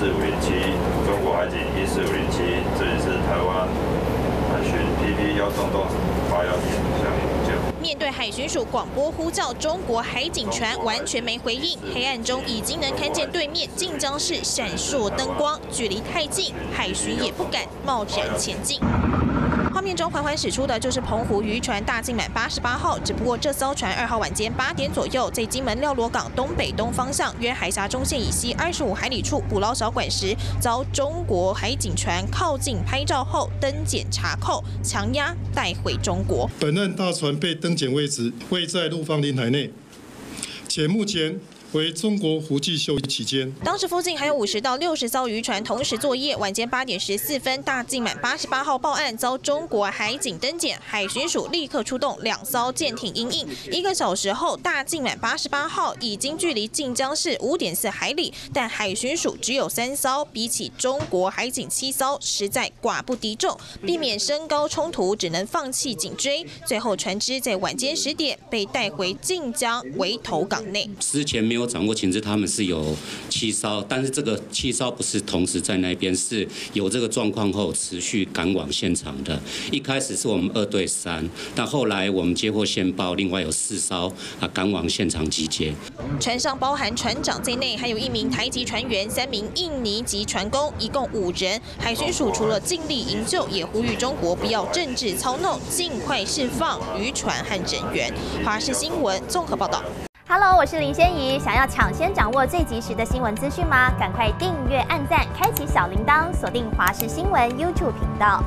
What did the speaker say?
四五零七，中国海警一四五零七，这里是台湾海巡 PP 幺洞洞八幺零，向您请教。面对海巡署广播呼叫，中国海警船完全没回应。黑暗中已经能看见对面晋江市闪烁灯光，距离太近，海巡也不敢贸然前进。画面中缓缓驶出的就是澎湖渔船大进满八十八号，只不过这艘船二号晚间八点左右，在金门廖罗港东北东方向约海峡中线以西二十五海里处捕捞小管时，遭中国海警船靠近拍照后登检查扣，强压带回中国。本任大船被登检位置位在陆方领海内，且目前。为中国湖际休期间，当时附近还有五十到六十艘渔船同时作业。晚间八点十四分，大进满八十八号报案遭中国海警登检，海巡署立刻出动两艘舰艇应应。一个小时后，大进满八十八号已经距离晋江市五点四海里，但海巡署只有三艘，比起中国海警七艘，实在寡不敌众。避免身高冲突，只能放弃紧追。最后，船只在晚间十点被带回晋江围头港内。之前没有。有掌握情资，他们是有七艘，但是这个七艘不是同时在那边，是有这个状况后持续赶往现场的。一开始是我们二对三，但后来我们接获线报，另外有四艘啊赶往现场集结。船上包含船长在内，还有一名台籍船员、三名印尼籍船工，一共五人。海巡署除了尽力营救，也呼吁中国不要政治操弄，尽快释放渔船和人员。华视新闻综合报道。Hello，我是林仙怡。想要抢先掌握最及时的新闻资讯吗？赶快订阅、按赞、开启小铃铛，锁定华视新闻 YouTube 频道。